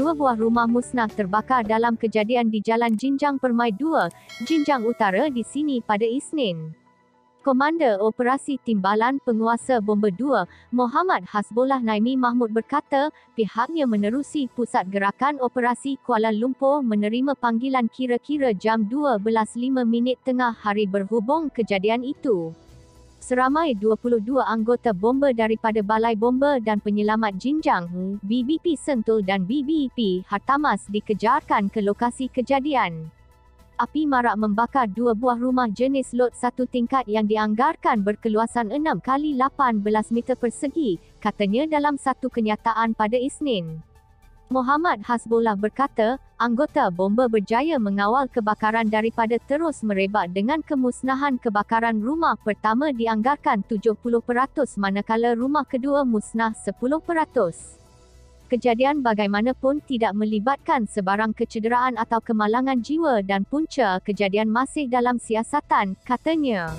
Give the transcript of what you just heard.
dua buah rumah musnah terbakar dalam kejadian di Jalan Jinjang Permai 2, Jinjang Utara di sini pada Isnin. Komander Operasi Timbalan Penguasa Bomba 2, Muhammad Hasbullah Naimi Mahmud berkata, pihaknya menerusi Pusat Gerakan Operasi Kuala Lumpur menerima panggilan kira-kira jam 12.05 minit tengah hari berhubung kejadian itu. Seramai 22 anggota bomba daripada Balai Bomba dan Penyelamat Jinjang, BBP Sentul dan BBP Hartamas dikejarkan ke lokasi kejadian api marak membakar dua buah rumah jenis lot satu tingkat yang dianggarkan berkeluasan 6 kali 18 meter persegi, katanya dalam satu kenyataan pada Isnin. Muhammad Hasbullah berkata, anggota bomba berjaya mengawal kebakaran daripada terus merebak dengan kemusnahan kebakaran rumah pertama dianggarkan 70% manakala rumah kedua musnah 10%. Kejadian bagaimanapun tidak melibatkan sebarang kecederaan atau kemalangan jiwa dan punca kejadian masih dalam siasatan, katanya.